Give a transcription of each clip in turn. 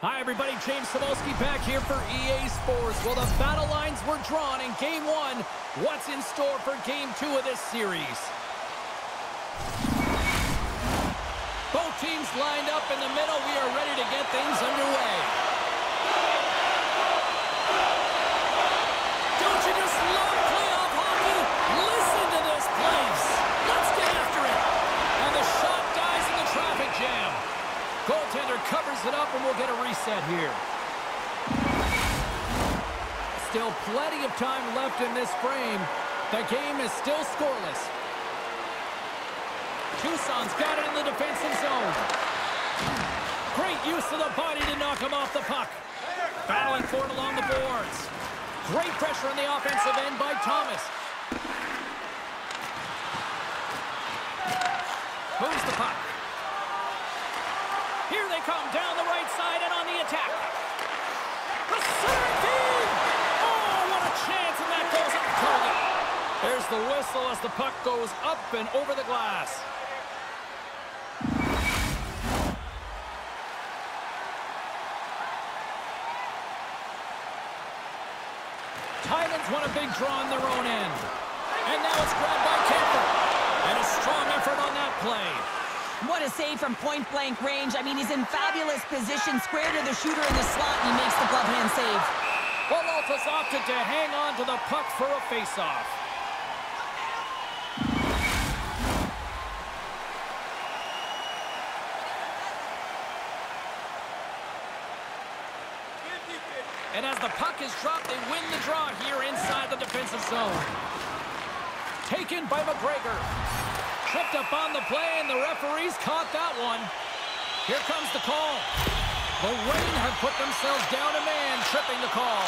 Hi, everybody. James Cybulski back here for EA Sports. Well, the battle lines were drawn in Game 1. What's in store for Game 2 of this series? Both teams lined up in the middle. We are ready to get things underway. Don't you just love playoff hockey? Listen to this place. Let's get after it. And the shot dies in the traffic jam. Goaltender covers it up, and we'll get a reset here. Still plenty of time left in this frame. The game is still scoreless. Tucson's got it in the defensive zone. Great use of the body to knock him off the puck. Battling for it along the boards. Great pressure on the offensive end by Thomas. Moves the puck. Come down the right side and on the attack. The center! Oh, what a chance, and that goes up target. There's the whistle as the puck goes up and over the glass. Titans want a big draw on their own end. And now it's grabbed by Kuemper. And a strong effort on that play. What a save from point-blank range. I mean, he's in fabulous position, square to the shooter in the slot, and he makes the glove hand save. Well, Altus opted to hang on to the puck for a face-off. And as the puck is dropped, they win the draw here inside the defensive zone. Taken by McGregor. Tripped up on the play, and the referees caught that one. Here comes the call. The Reign have put themselves down a man, tripping the call.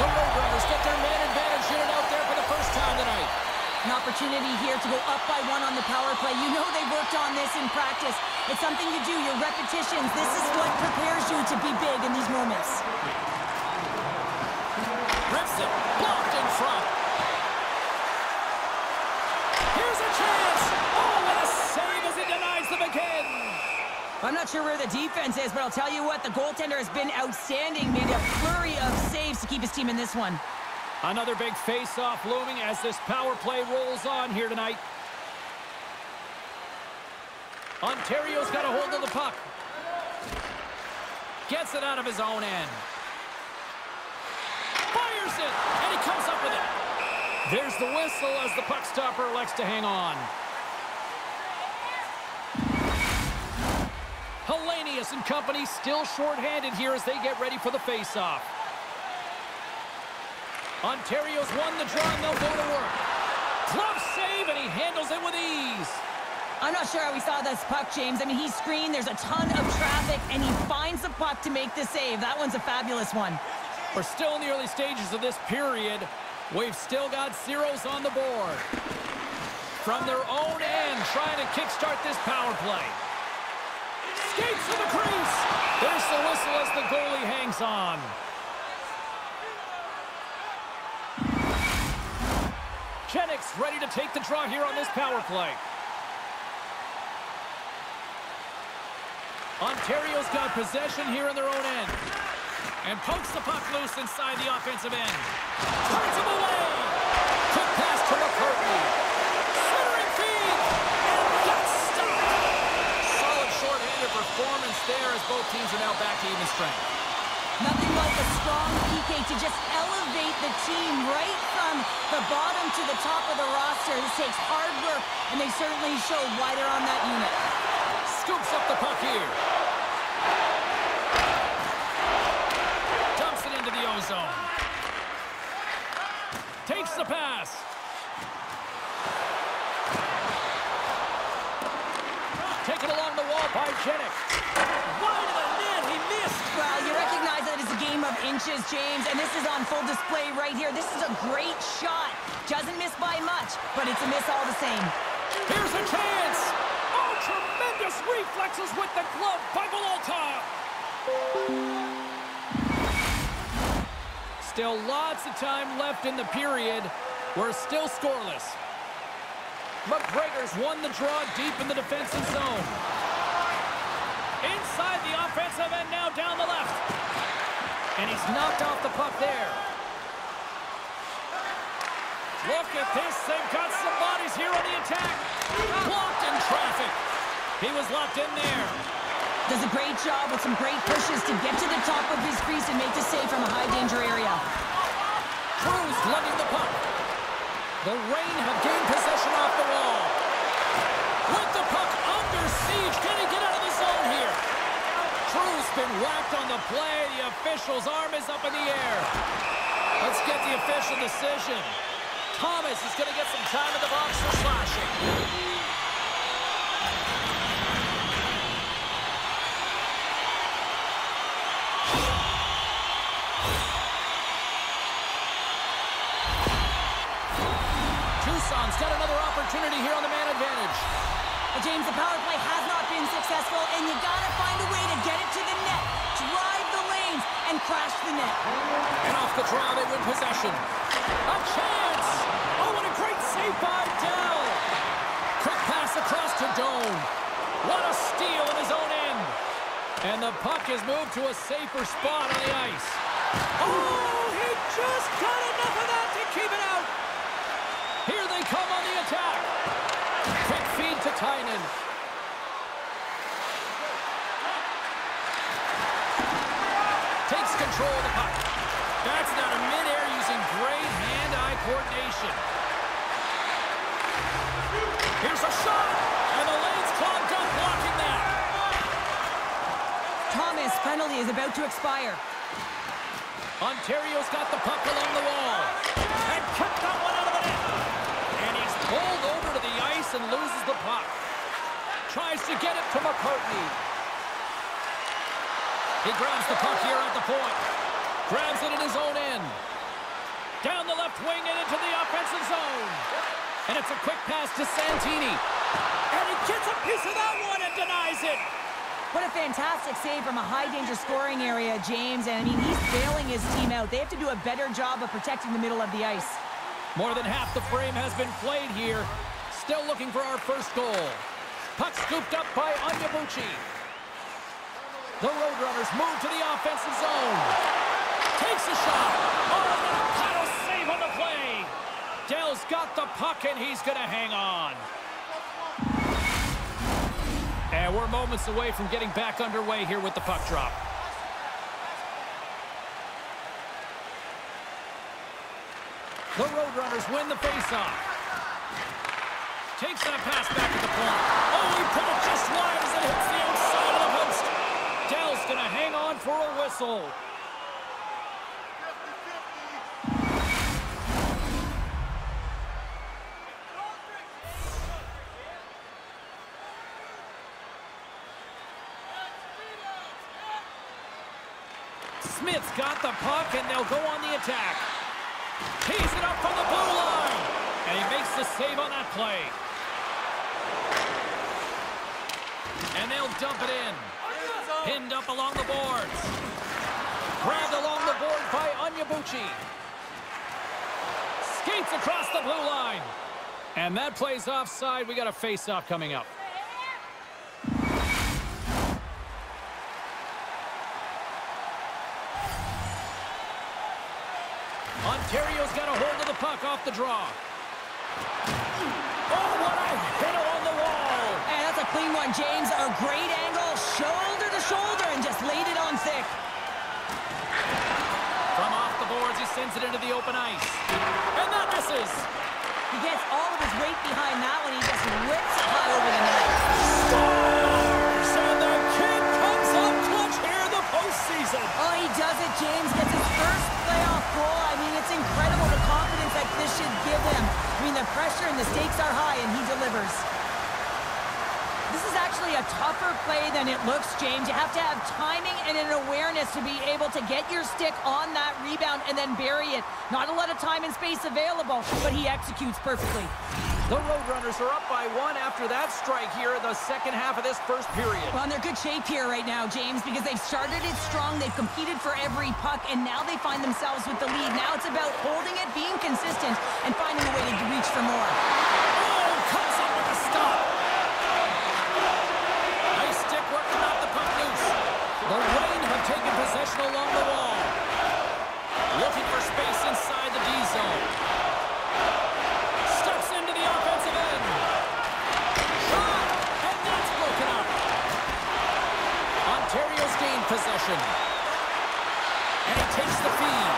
The Roadrunners get their man advantage unit out there for the first time tonight. An opportunity here to go up by one on the power play. You know they worked on this in practice. It's something you do, your repetitions. This is what prepares you to be big in these moments. Rips it. Blocked in front. Here's a chance. Oh, what a save as he denies them again. I'm not sure where the defense is, but I'll tell you what, the goaltender has been outstanding. Made a flurry of saves to keep his team in this one. Another big face-off looming as this power play rolls on here tonight. Ontario's got a hold of the puck. Gets it out of his own end. Fires it, and he comes up with it. There's the whistle as the puck stopper elects to hang on. Helenius and company still short-handed here as they get ready for the face-off. Ontario's won the draw, and they'll go to work. Glove save, and he handles it with ease. I'm not sure how he saw this puck, James. I mean, he screened, there's a ton of traffic, and he finds the puck to make the save. That one's a fabulous one. We're still in the early stages of this period. We've still got zeros on the board. From their own end, trying to kickstart this power play. Skates to the crease. There's the whistle as the goalie hangs on. Jennings ready to take the draw here on this power play. Ontario's got possession here in their own end. And pokes the puck loose inside the offensive end. Turns him away. Quick pass to McCartney. Centering feed. And that's stopped. Solid short-handed performance there as both teams are now back to even strength. Nothing like a strong PK to just elevate the team right from the bottom to the top of the roster. This takes hard work, and they certainly showed why they're on that unit. Scoops up the puck here. Dumps it into the ozone. Takes the pass. Taken along the wall by Jennings. Wide of the net, he missed. Well, you recognize that it's a game of inches, James, and this is on full display right here. This is a great shot. Doesn't miss by much, but it's a miss all the same. Here's a chance. Tremendous reflexes with the glove by. Still lots of time left in the period. We're still scoreless. McGregor's won the draw deep in the defensive zone. Inside the offensive end now down the left. And he's knocked off the puck there. Look at this. They've got some bodies here on the attack. Blocked in traffic. He was locked in there. Does a great job with some great pushes to get to the top of his crease and make the save from a high-danger area. Cruz lugging the puck. The Reign have gained possession off the wall. With the puck under siege. Can he get out of the zone here? Cruz been whacked on the play. The official's arm is up in the air. Let's get the official decision. Thomas is going to get some time in the box for slashing. Opportunity here on the man advantage. Well, James, the power play has not been successful, and you got to find a way to get it to the net, drive the lanes, and crash the net. And off the draw, they win possession. A chance! Oh, what a great save by Dell! Quick pass across to Doan. What a steal in his own end. And the puck is moved to a safer spot on the ice. Oh, he just got enough of that to keep it Tynan. Takes control of the puck. That's not a midair using great hand-eye coordination. Here's a shot, and the lane's clogged up blocking that. Thomas, penalty is about to expire. Ontario's got the puck along the wall. And kicked that one out of the net. Pulled over to the ice and loses the puck. Tries to get it to McCartney. He grabs the puck here at the point. Grabs it in his own end. Down the left wing and into the offensive zone. And it's a quick pass to Santini. And he gets a piece of that one and denies it. What a fantastic save from a high-danger scoring area, James. And, I mean, he's bailing his team out. They have to do a better job of protecting the middle of the ice. More than half the frame has been played here. Still looking for our first goal. Puck scooped up by Onyebuchi. The Roadrunners move to the offensive zone. Takes a shot. Oh, and a save on the play. Dell's got the puck, and he's going to hang on. And we're moments away from getting back underway here with the puck drop. The Roadrunners win the faceoff. Takes that pass back at the point. Oh, he put it just wide as it hits the outside of the post. Dell's going to hang on for a whistle. Smith's got the puck, and they'll go on the attack. Tees it up from the blue line. And he makes the save on that play. And they'll dump it in. Pinned up along the boards. Grabbed along the board by Onyebuchi. Skates across the blue line. And that plays offside. We got a face-off coming up. Ontario's got a hold of the puck off the draw. Oh, what a hit along the wall. And that's a clean one, James. A great angle, shoulder to shoulder, and just laid it on thick. From off the boards, he sends it into the open ice. And that misses. He gets all of his weight behind that one. He just whips it high over the net. Scores! And the kid comes up clutch here in the postseason. Oh, he does it, James. Gets this should give him. I mean, the pressure and the stakes are high, and he delivers. This is actually a tougher play than it looks, James. You have to have timing and an awareness to be able to get your stick on that rebound and then bury it. Not a lot of time and space available, but he executes perfectly. The Roadrunners are up by one after that strike here in the second half of this first period. Well, they're good shape here right now, James, because they've started it strong, they've competed for every puck, and now they find themselves with the lead. Now it's about holding it, being consistent, and finding a way to reach for more. Oh, up with a stop. Nice stick work to knock the puck loose. The Reign have taken possession along the wall. Looking for space inside the D zone. Possession. And he takes the feed.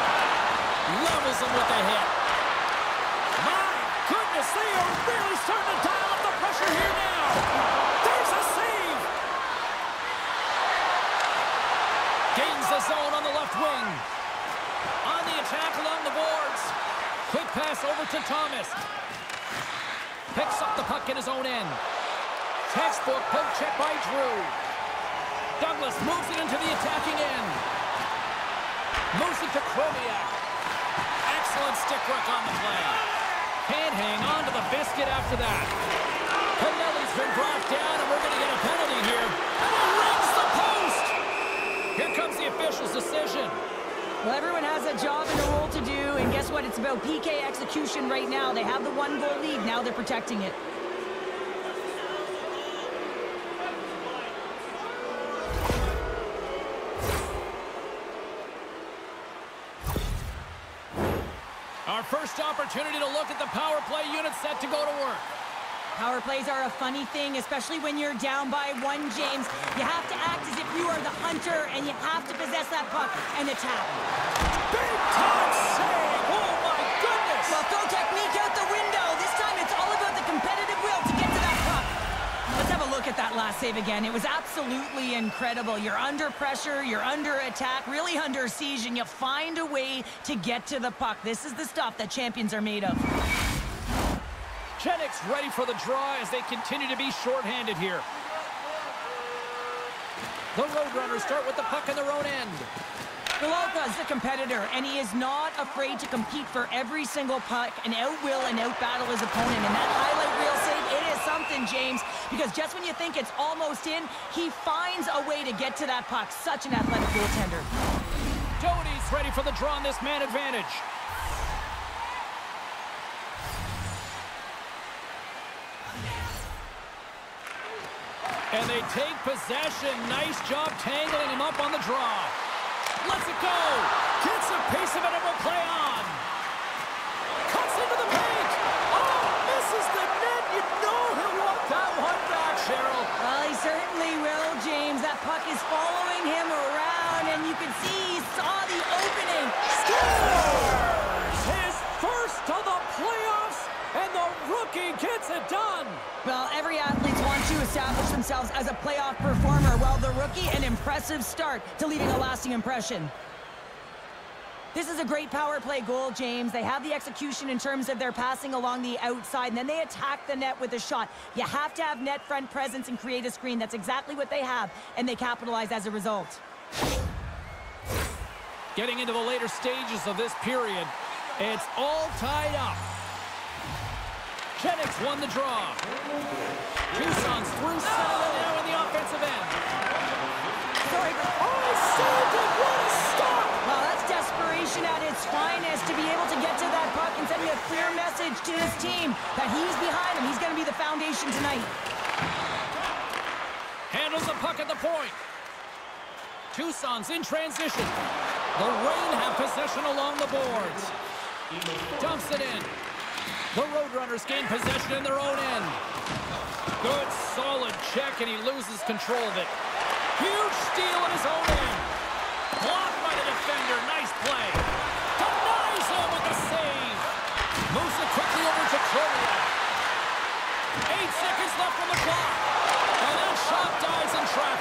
Levels him with a hit. My goodness, they are really starting to dial up the pressure here now. There's a save. Gains the zone on the left wing. On the attack along the boards. Quick pass over to Thomas. Picks up the puck in his own end. Textbook poke check by Drew. Douglas moves it into the attacking end. Moves it to Chromiak. Excellent stick work on the play. Can't hang on to the biscuit after that. Pinelli's been brought down, and we're going to get a penalty here. And he rings the post! Here comes the official's decision. Well, everyone has a job and a role to do, and guess what? It's about PK execution right now. They have the one-goal lead. Now they're protecting it. Power plays are a funny thing, especially when you're down by one, James. You have to act as if you are the hunter, and you have to possess that puck and attack. Big time save! Oh, my goodness! Well, throw technique out the window. This time it's all about the competitive will to get to that puck. Let's have a look at that last save again. It was absolutely incredible. You're under pressure, you're under attack, really under siege, and you find a way to get to the puck. This is the stuff that champions are made of. Chenix ready for the draw as they continue to be shorthanded here. The Roadrunners start with the puck in their own end. Gololka is the competitor, and he is not afraid to compete for every single puck and out-will and out-battle his opponent. And that highlight reel save, it is something, James, because just when you think it's almost in, he finds a way to get to that puck. Such an athletic goaltender. Doty's ready for the draw on this man advantage. And they take possession. Nice job tangling him up on the draw. Let's it go. Gets a piece of it and will play on. Cuts into the paint. Oh, misses the net. You know he'll want that one back, Cheryl. Well, he certainly will, James. That puck is following him around, and you can see he saw the opening. Scores! His first of the playoffs, and the rookie gets it done. Well, every athlete wants to establish themselves as a playoff performer. Well, the rookie, an impressive start to leaving a lasting impression. This is a great power play goal, James. They have the execution in terms of their passing along the outside, and then they attack the net with a shot. You have to have net front presence and create a screen. That's exactly what they have, and they capitalize as a result. Getting into the later stages of this period, it's all tied up. Chenix won the draw. Tucson's through center now in the offensive end. Sorry, oh, he saved it! What a stop! Well, that's desperation at its finest to be able to get to that puck and sending a clear message to his team that he's behind him. He's going to be the foundation tonight. Handles the puck at the point. Tucson's in transition. The Reign have possession along the boards. Dumps it in. The Roadrunners gain possession in their own end. Good, solid check, and he loses control of it. Huge steal in his own end. Blocked by the defender. Nice play. Denies him with the save. Moves it quickly over to Chromiak. Eight seconds left on the clock. And that shot dies in traffic.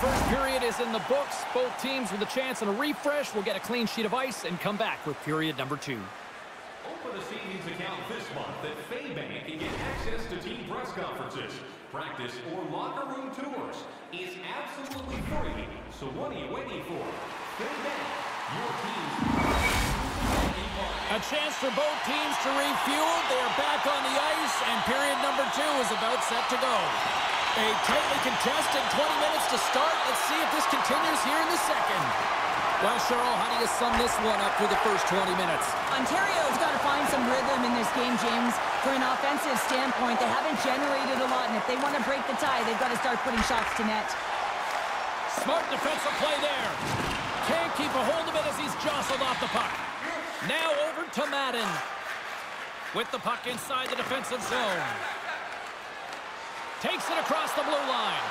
First period is in the books. Both teams with a chance and a refresh will get a clean sheet of ice and come back with period number two. Open a savings account this month at Faybank and get access to team press conferences, practice, or locker room tours. It's absolutely free, So what are you waiting for? Faybank, your team's A chance for both teams to refuel. They are back on the ice, and period number two is about set to go. A tightly contested 20 minutes to start. Let's see if this continues here in the second. Well, Cheryl, how do you sum this one up for the first 20 minutes? Ontario's got to find some rhythm in this game, James. From an offensive standpoint, they haven't generated a lot, and if they want to break the tie, they've got to start putting shots to net. Smart defensive play there. Can't keep a hold of it as he's jostled off the puck. Now over to Madden. With the puck inside the defensive zone. Takes it across the blue line.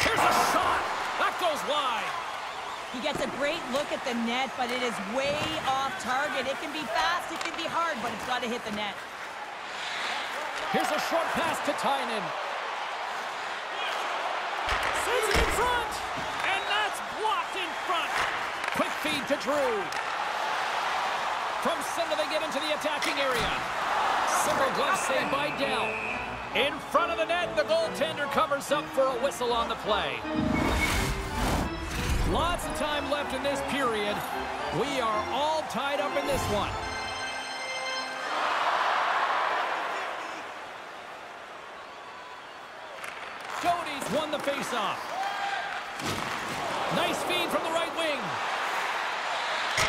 Here's a shot. That goes wide. He gets a great look at the net, but it is way off target. It can be fast, it can be hard, but it's got to hit the net. Here's a short pass to Tynan. Sends it in front. And that's blocked in front. Quick feed to Drew. From center, they get into the attacking area. Simple glove save by Dell. In front of the net, the goaltender covers up for a whistle on the play. Lots of time left in this period. We are all tied up in this one. Jody's won the faceoff. Nice feed from the right wing.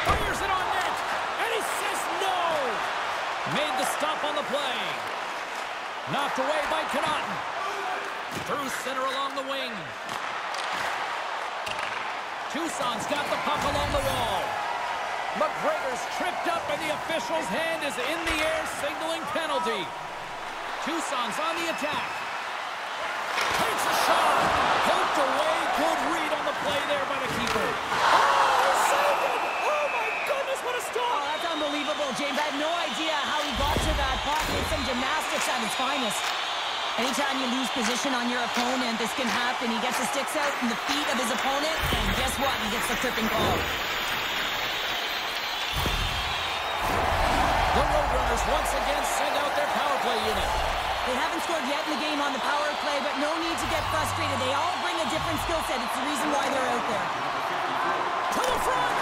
Fires it on net, and he says no. Made the stop on the play. Knocked away by Connauton. Through center along the wing. Tucson's got the puck along the wall. McGregor's tripped up and the official's hand is in the air signaling penalty. Tucson's on the attack. Takes a shot. Poked away. Good read on the play there by the keeper. Oh, he saved it. Oh, my goodness, what a Oh, stop. that's unbelievable, James. I had no idea Some gymnastics at its finest. Anytime you lose position on your opponent, this can happen. He gets the sticks out in the feet of his opponent, and guess what? He gets the tripping call. The Roadrunners once again send out their power play unit. They haven't scored yet in the game on the power play, but no need to get frustrated. They all bring a different skill set. It's the reason why they're out there. To the front.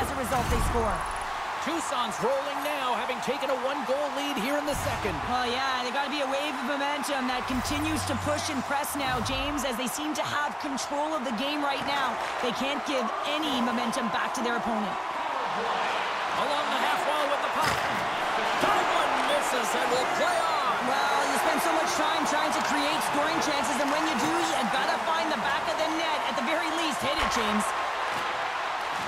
As a result, they score. Tucson's rolling now, having taken a one-goal lead here in the second. Well, yeah, they got to be a wave of momentum that continues to push and press now, James, as they seem to have control of the game right now. They can't give any momentum back to their opponent. Along the half wall with the puck. That one misses and will play on. Well, you spend so much time trying to create scoring chances, and when you do, you gotta find the back of the net. At the very least, hit it, James.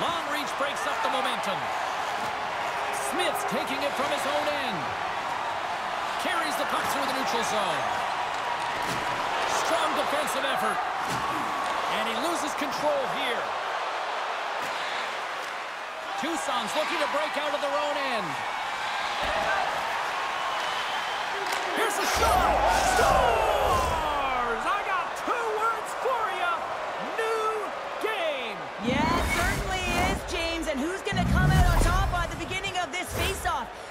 Long reach breaks up the momentum. Smith's taking it from his own end. Carries the puck through the neutral zone. Strong defensive effort. And he loses control here. Tucson's looking to break out of their own end. Here's the shot!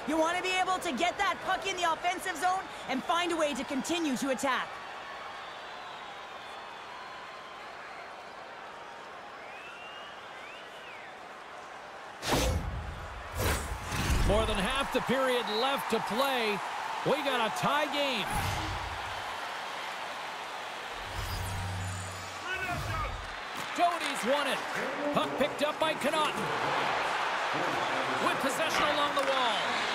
You want to be able to get that puck in the offensive zone and find a way to continue to attack. More than half the period left to play. We got a tie game. Jody's won it. Puck picked up by Connauton. With possession along the wall.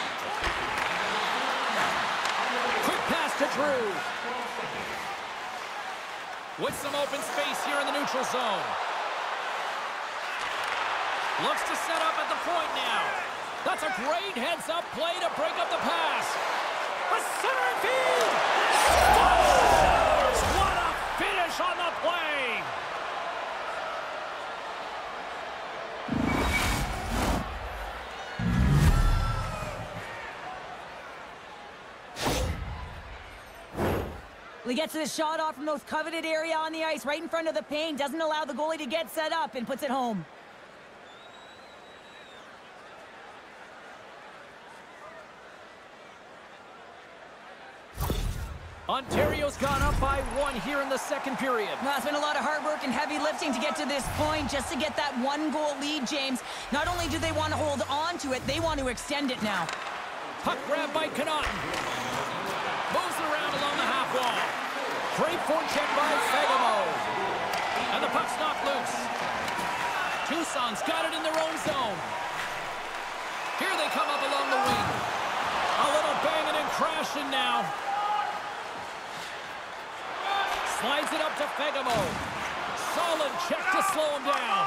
Through. With some open space here in the neutral zone. Looks to set up at the point now. That's a great heads-up play to break up the pass. A center field! What a finish on the play! He gets the shot off from those coveted area on the ice right in front of the paint. Doesn't allow the goalie to get set up and puts it home. Ontario's gone up by one here in the second period. Well, it's been a lot of hard work and heavy lifting to get to this point just to get that one goal lead, James. Not only do they want to hold on to it, they want to extend it now. Puck grab by Connauton. Moves around along the half wall. Great forecheck by Fagemo. And the puck's knocked loose. Tucson's got it in their own zone. Here they come up along the wing. A little banging and crashing now. Slides it up to Fagemo. Solid check to slow him down.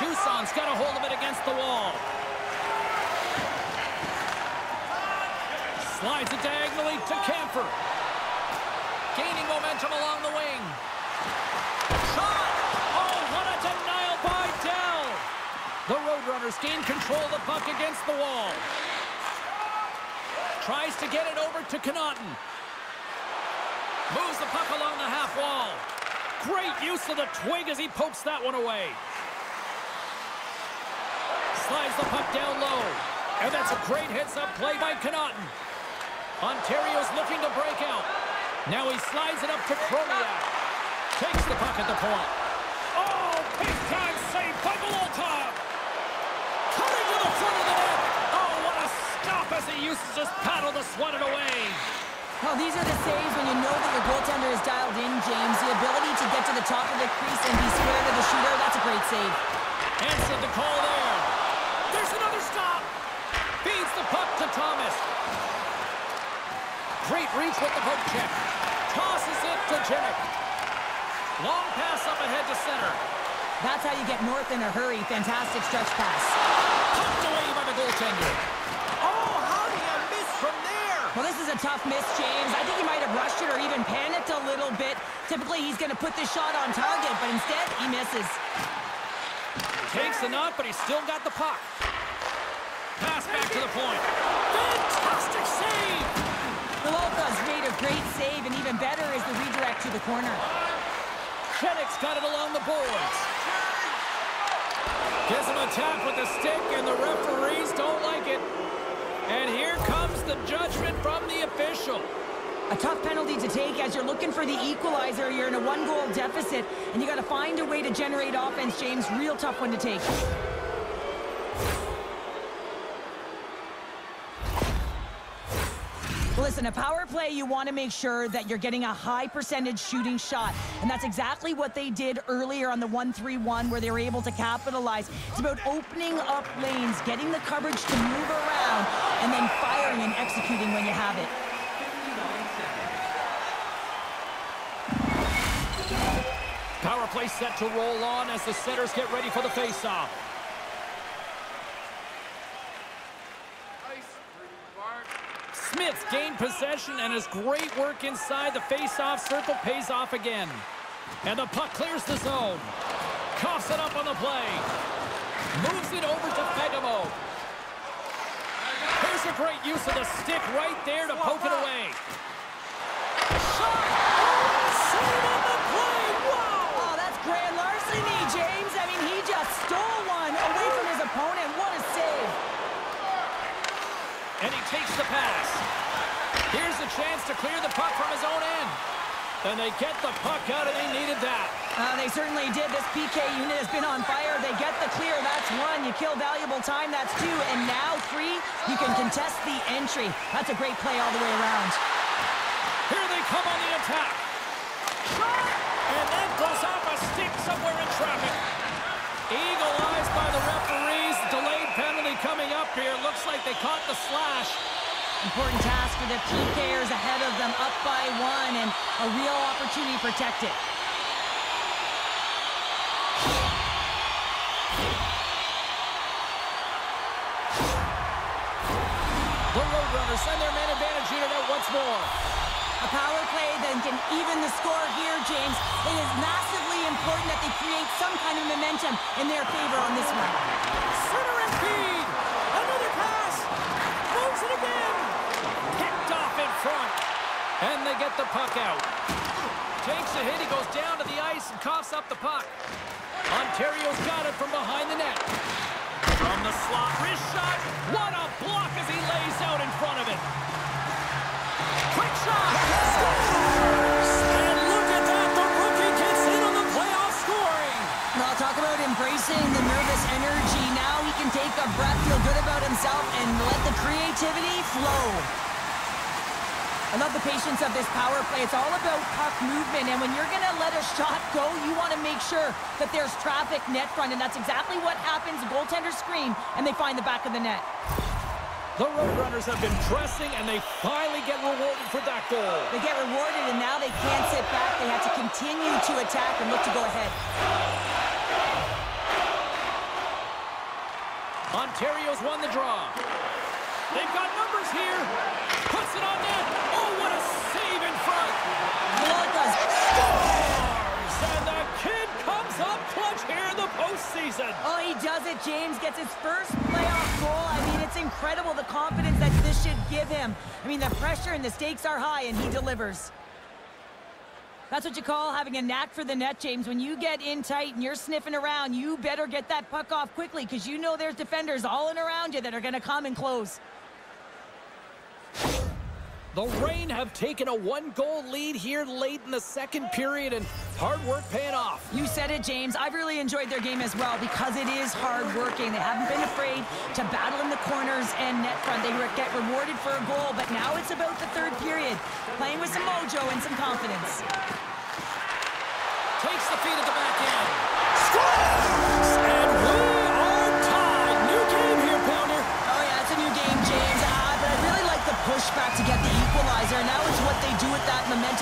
Tucson's got a hold of it against the wall. Slides it diagonally to Kampfer. Momentum along the wing. Shot! Oh, what a denial by Dell! The Roadrunners gain control of the puck against the wall. Tries to get it over to Connauton. Moves the puck along the half wall. Great use of the twig as he pokes that one away. Slides the puck down low. And that's a great hits-up play by Connauton. Ontario's looking to break out. Now he slides it up to Chromiak. Takes the puck at the point. Oh, big-time save by Volotov. Cutting to the front of the net. Oh, what a stop as he uses his paddle to swat it away. Well, these are the saves when you know that your goaltender is dialed in, James. The ability to get to the top of the crease and be square to the shooter, that's a great save. Answered the call there. There's another stop. Feeds the puck to Thomas. Great reach with the poke check. Tosses it to Jimmick. Long pass up ahead to center. That's how you get north in a hurry. Fantastic stretch pass. Pumped away by the goaltender. Oh, how do you miss from there? Well, this is a tough miss, James. I think he might have rushed it or even panicked a little bit. Typically, he's going to put this shot on target, but instead, he misses. Takes the knock, but he's still got the puck. Pass back to the point. Fantastic save! Volotov's made a great save, and even better is the redirect to the corner. Chennick's got it along the boards. Gives him a tap with the stick, and the referees don't like it. And here comes the judgment from the official. A tough penalty to take as you're looking for the equalizer. You're in a one-goal deficit, and you got to find a way to generate offense, James. Real tough one to take. Listen, a power play, you want to make sure that you're getting a high percentage shooting shot. And that's exactly what they did earlier on the 1-3-1 where they were able to capitalize. It's about opening up lanes, getting the coverage to move around, and then firing and executing when you have it. Power play set to roll on as the setters get ready for the faceoff. Smith's gained possession and his great work inside the face-off circle pays off again. And the puck clears the zone. Coughs it up on the play. Moves it over to Fagemo. Here's a great use of the stick right there to poke it away. Shot! Save on the play! Wow! Oh, that's grand larceny, James. I mean, he just stole one away from his opponent. What a save. And he takes the pass. Chance to clear the puck from his own end. And they get the puck out, and they needed that. Uh, they certainly did. This PK unit has been on fire. They get the clear. That's one. You kill valuable time. That's two. And now three, you can contest the entry. That's a great play all the way around. Here they come on the attack. And that goes off a stick somewhere in traffic. Eagle eyes by the referees. Delayed penalty coming up here. Looks like they caught the slash. Important task for the PKers ahead of them, up by one, and a real opportunity to protect it. The Roadrunners send their man advantage unit out once more. A power play that can even the score here, James. It is massively important that they create some kind of momentum in their favor on this one. Center and feed. Another pass. Moves it again. Picked off in front. And they get the puck out. Takes a hit. He goes down to the ice and coughs up the puck. Ontario's got it from behind the net. From the slot, wrist shot. What a block as he lays out in front of it. Quick shot. And look at that. The rookie gets in on the playoff scoring. Well, talk about embracing the nervous energy. Now he can take a breath, feel good about himself, and let the creativity flow. I love the patience of this power play. It's all about puck movement, and when you're going to let a shot go, you want to make sure that there's traffic net front, and that's exactly what happens. The goaltenders scream, and they find the back of the net. The Roadrunners have been pressing, and they finally get rewarded for that goal. They get rewarded, and now they can't sit back. They have to continue to attack and look to go ahead. Ontario's won the draw. They've got numbers here. Puts it on net. Postseason. Oh, he does it, James. Gets his first playoff goal. I mean, it's incredible the confidence that this should give him. I mean, the pressure and the stakes are high, and he delivers. That's what you call having a knack for the net, James. When you get in tight and you're sniffing around, you better get that puck off quickly because you know there's defenders all in around you that are going to come and close. The Reign have taken a one-goal lead here late in the second period, and hard work paying off. You said it, James. I've really enjoyed their game as well because it is hard working. They haven't been afraid to battle in the corners and net front. They get rewarded for a goal, but now it's about the third period, playing with some mojo and some confidence. Takes the feed at the back end.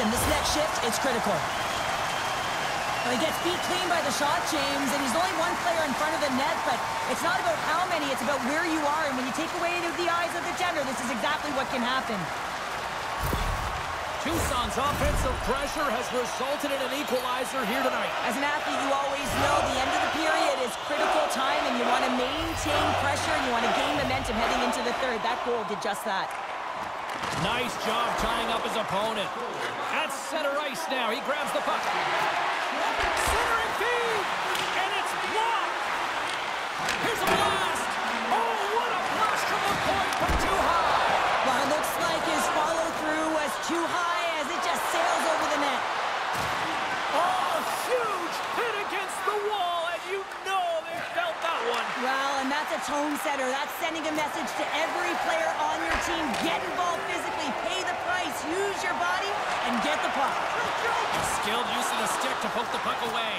Momentum. This next shift, it's critical. Well, he gets beat clean by the shot, James, and he's only one player in front of the net, but it's not about how many, it's about where you are. And when you take away the eyes of the defender, this is exactly what can happen. Tucson's offensive pressure has resulted in an equalizer here tonight. As an athlete, you always know the end of the period is critical time, and you want to maintain pressure, and you want to gain momentum heading into the third. That goal did just that. Nice job tying up his opponent. Center ice now. He grabs the puck. Centering feed. And it's blocked. Here's a blast. Oh, what a blast from the point from too high. Well, looks like his follow-through was too high that's a tone setter. That's sending a message to every player on your team. Get involved physically, pay the price, use your body, and get the puck. A skilled use of the stick to poke the puck away.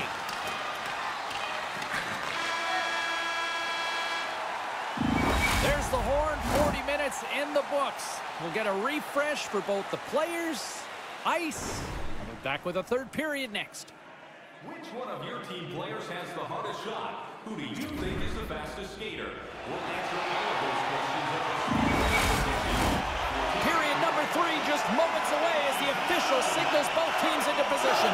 There's the horn, 40 minutes in the books. We'll get a refresh for both the players, ice, and we're back with a third period next. Which one of your team players has the hardest shot? Who do you think is the fastest skater? We'll answer all of those questions Period number three just moments away as the official signals both teams into position.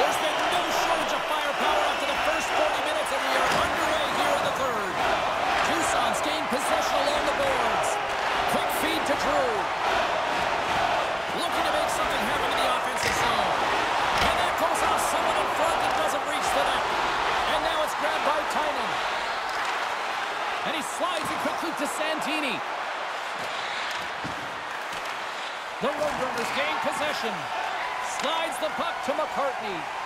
There's been no shortage of firepower after the first 40 minutes, and we are underway here in the third. Tucson's gained possession along the boards. Quick feed to Drew. Looking to make something happen in the offensive zone. And that goes off someone in front that doesn't reach the net. And now it's grabbed by Tynan. And he slides it quickly to Santini. The Roadrunners gain possession. Slides the puck to McCartney.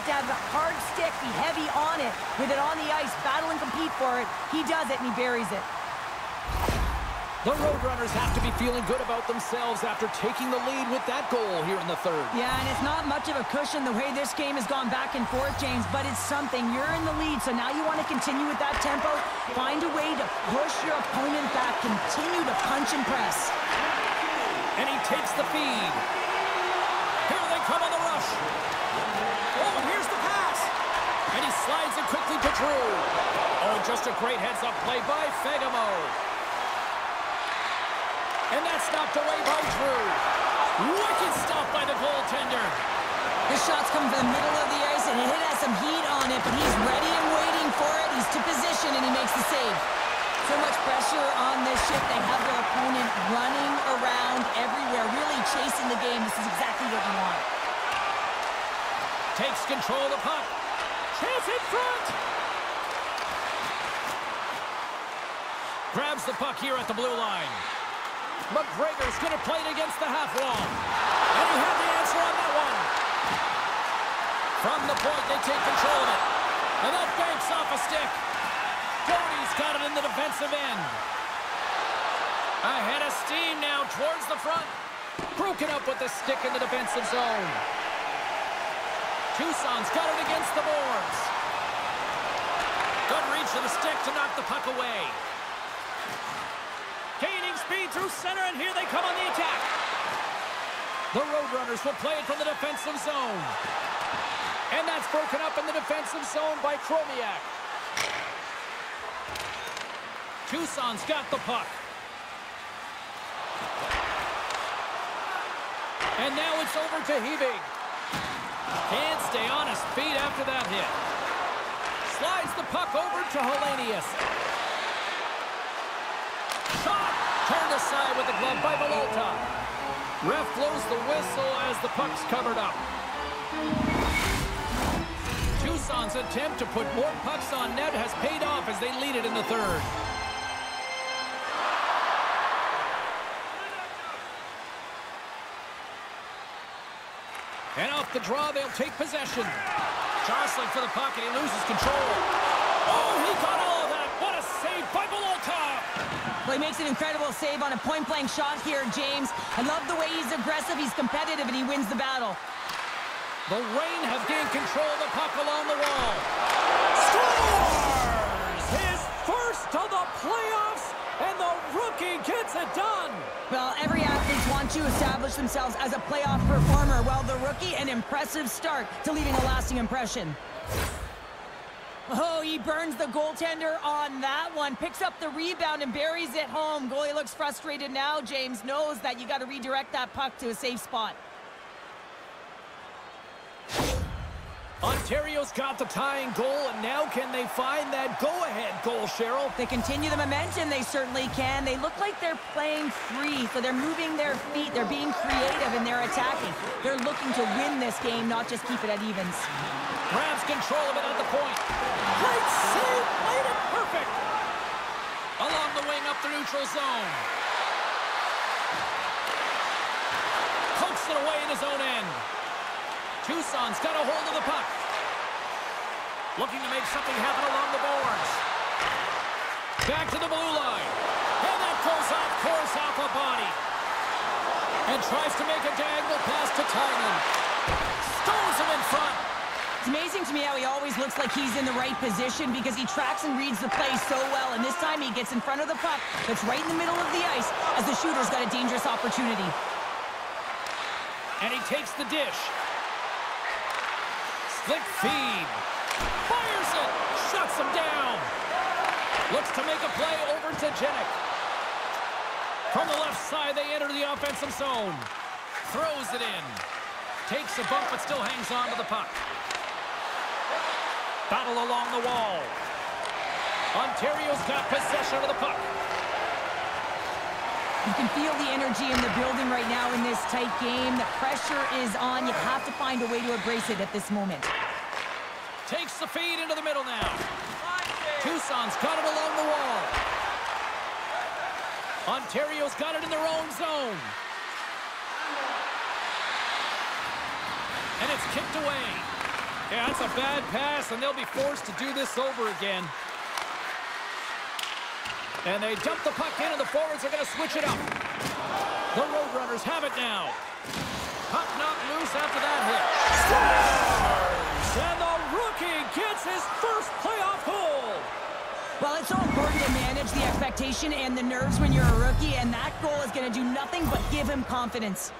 Have to have a hard stick, be heavy on it, with it on the ice, battle and compete for it. He does it, and he buries it. The Roadrunners have to be feeling good about themselves after taking the lead with that goal here in the third. Yeah, and it's not much of a cushion the way this game has gone back and forth, James, but it's something. You're in the lead, so now you want to continue with that tempo. Find a way to push your opponent back. Continue to punch and press. And he takes the feed. Here they come on the rush. Slides it quickly to Drew. Oh, just a great heads-up play by Fagemo. And that's knocked away by Drew. Wicked stop by the goaltender. The shot's coming from the middle of the ice, and it has some heat on it, but he's ready and waiting for it. He's to position, and he makes the save. So much pressure on this shift. They have their opponent running around everywhere, really chasing the game. This is exactly what you want. Takes control of the puck. Chance in front. Grabs the puck here at the blue line. McGregor's going to play it against the half wall. And he had the answer on that one. From the point, they take control of it. And that banks off a stick. Cody's got it in the defensive end. Ahead of steam now towards the front. Broken up with the stick in the defensive zone. Tucson's got it against the boards. Good reach of the stick to knock the puck away. Gaining speed through center, and here they come on the attack. The Roadrunners will play it from the defensive zone. And that's broken up in the defensive zone by Chromiak. Tucson's got the puck. And now it's over to Hebig. Can't stay on his feet after that hit. Slides the puck over to Helenius. Shot! Turned aside with the glove by Volotov. Ref blows the whistle as the puck's covered up. Tucson's attempt to put more pucks on net has paid off as they lead it in the third. And off the draw, they'll take possession. Jostling for the puck, and he loses control. Oh, he got all of that. What a save by Volotov. Well, he makes an incredible save on a point-blank shot here, James. I love the way he's aggressive, he's competitive, and he wins the battle. The Reign have gained control of the puck along the wall. Scores! His first of the playoffs, and the rookie gets it done. Well, every athlete wants to establish themselves as a playoff performer, while the rookie, an impressive start to leaving a lasting impression. Oh, he burns the goaltender on that one. Picks up the rebound and buries it home. Goalie looks frustrated now. James knows that you got to redirect that puck to a safe spot. Ontario's got the tying goal, and now can they find that go-ahead goal, Cheryl? They continue the momentum, they certainly can. They look like they're playing free, so they're moving their feet, they're being creative, and they're attacking. They're looking to win this game, not just keep it at evens. Grabs control of it at the point. Great save, made it perfect. Along the wing up the neutral zone. Pokes it away in his own end. Tucson's got a hold of the puck. Looking to make something happen along the boards. Back to the blue line. And that goes off course off a body. And tries to make a diagonal pass to Tynan. Stones him in front. It's amazing to me how he always looks like he's in the right position because he tracks and reads the play so well. And this time he gets in front of the puck that's right in the middle of the ice as the shooter's got a dangerous opportunity. And he takes the dish. Slick feed. Fires it. Shuts him down. Looks to make a play over to Jenik. From the left side, they enter the offensive zone. Throws it in. Takes a bump, but still hangs on to the puck. Battle along the wall. Ontario's got possession of the puck. You can feel the energy in the building right now in this tight game. The pressure is on. You have to find a way to embrace it at this moment. The feed into the middle now. Tucson's got it along the wall. Ontario's got it in their own zone. And it's kicked away. Yeah, that's a bad pass, and they'll be forced to do this over again. And they dump the puck in, and the forwards are going to switch it up. The Roadrunners have it now. Puck knocked loose after that hit. Scores! And the rookie gets his first playoff goal. Well, it's so important to manage the expectation and the nerves when you're a rookie, and that goal is going to do nothing but give him confidence.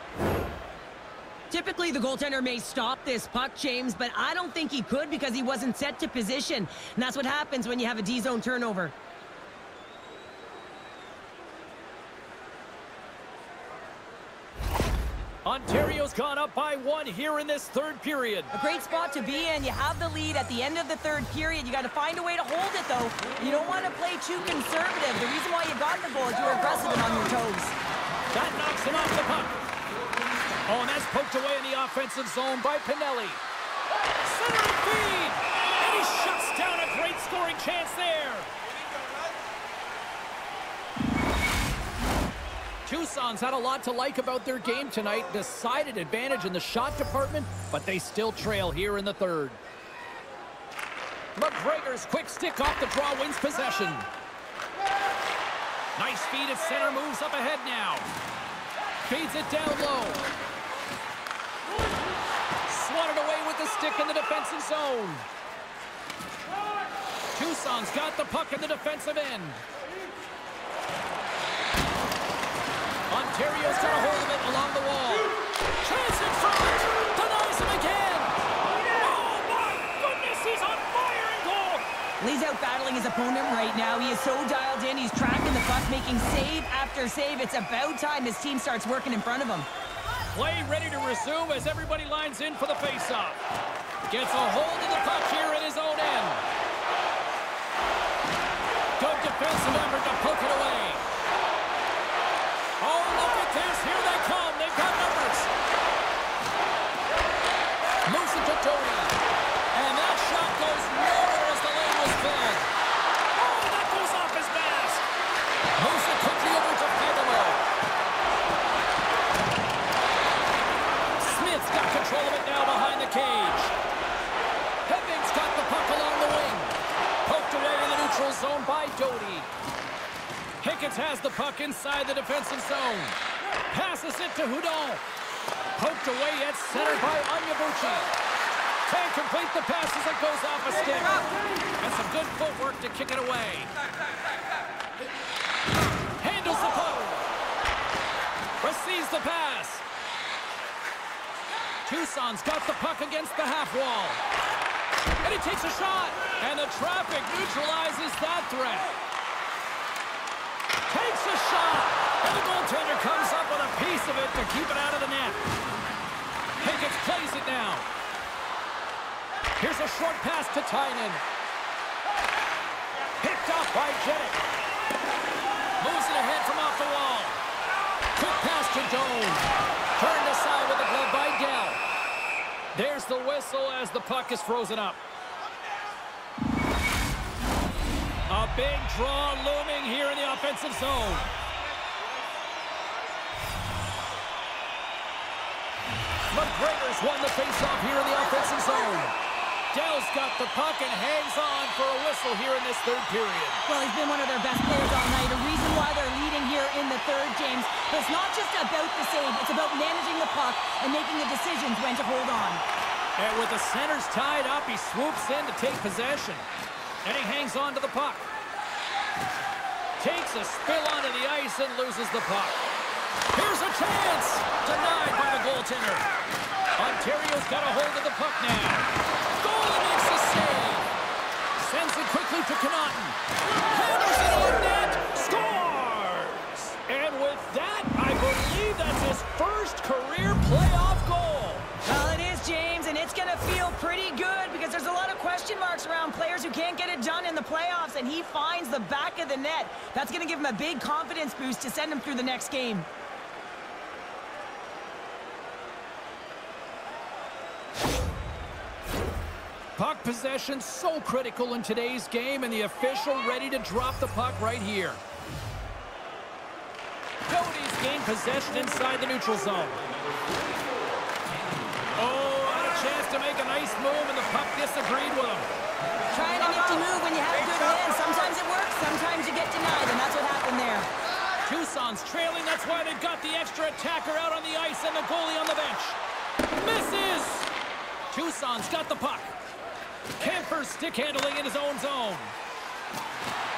Typically, the goaltender may stop this puck, James, but I don't think he could because he wasn't set to position. And that's what happens when you have a D-zone turnover. Ontario's gone up by one here in this third period. A great spot to be in. You have the lead at the end of the third period. You got to find a way to hold it, though. You don't want to play too conservative. The reason why you got the goal is you were aggressive and on your toes. That knocks him off the puck. Oh, and that's poked away in the offensive zone by Pinelli. Center feed! And he shuts down a great scoring chance there. Tucson's had a lot to like about their game tonight. Decided advantage in the shot department, but they still trail here in the third. McGregor's quick stick off the draw wins possession. Nice feed at center, moves up ahead now. Feeds it down low. Swatted away with the stick in the defensive zone. Tucson's got the puck in the defensive end. Ontario's got a hold of it along the wall. Chance in front. Denies him again. Oh, my goodness. He's on fire in goal. Lee's out battling his opponent right now. He is so dialed in. He's tracking the puck, making save after save. It's about time his team starts working in front of him. Play ready to resume as everybody lines in for the faceoff. Gets a hold of the puck here in his own end. Good defensive effort to poke it away. Oh, look at this. Here they come. They've got numbers. Moves it to Doty. And that shot goes nowhere as the lane was filled. Oh, that goes off his mask. Moves it quickly over to Fedelo. Smith's got control of it now behind the cage. Hibbings got the puck along the wing. Poked away in the neutral zone by Doty. Hickets has the puck inside the defensive zone. Passes it to Houdon. Poked away at center by Onyebuchi. Can't complete the pass as it goes off a stick. And some good footwork to kick it away. Handles the puck. Receives the pass. Tucson's got the puck against the half wall. And he takes a shot. And the traffic neutralizes that threat. A shot. And the goaltender comes up with a piece of it to keep it out of the net. Higgins plays it now. Here's a short pass to Tynan. Picked up by Jettick. Moves it ahead from off the wall. Quick pass to Doan. Turned aside with the glove by Dell. There's the whistle as the puck is frozen up. A big draw looming here in the offensive zone. McGregor's won the faceoff here in the offensive zone. Dell's got the puck and hangs on for a whistle here in this third period. Well, he's been one of their best players all night. A reason why they're leading here in the third, James. But it's not just about the save. It's about managing the puck and making the decisions when to hold on. And with the centers tied up, he swoops in to take possession. And he hangs on to the puck. Takes a spill onto the ice and loses the puck. Here's a chance! Denied by the goaltender. Ontario's got a hold of the puck now. Goalie makes the save. Sends it quickly to Connauton. Hammers it on net. Scores! And with that, I believe that's his first career playoff question marks around players who can't get it done in the playoffs, and he finds the back of the net. That's going to give him a big confidence boost to send him through the next game. Puck possession so critical in today's game, and the official ready to drop the puck right here. Cody's gain possession inside the neutral zone. Chance to make a nice move, and the puck disagreed with him. Trying a nifty move when you have a good hand. Sometimes it works, sometimes you get denied, and that's what happened there. Tucson's trailing. That's why they've got the extra attacker out on the ice and the goalie on the bench. Misses! Tucson's got the puck. Kampfer stick handling in his own zone.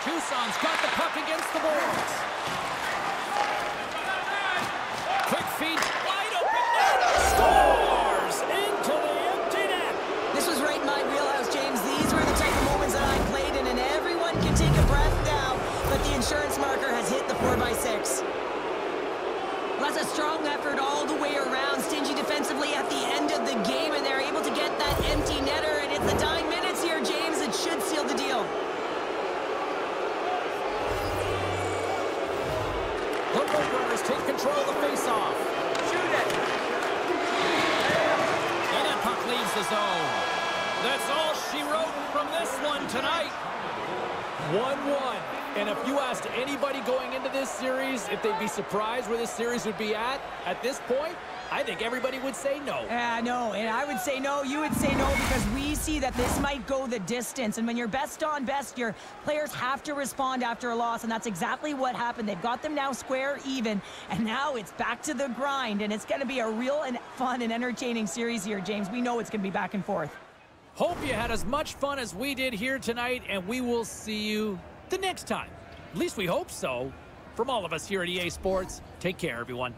Tucson's got the puck against the boards. Surprised where this series would be at, at this point, I think everybody would say no. Yeah, no, and I would say no, you would say no, because we see that this might go the distance. And when you're best on best, your players have to respond after a loss, and that's exactly what happened. They've got them now square even, and now it's back to the grind, and it's going to be a real and fun and entertaining series here, James. We know it's going to be back and forth. Hope you had as much fun as we did here tonight, and we will see you the next time. At least we hope so. From all of us here at EA Sports, take care, everyone.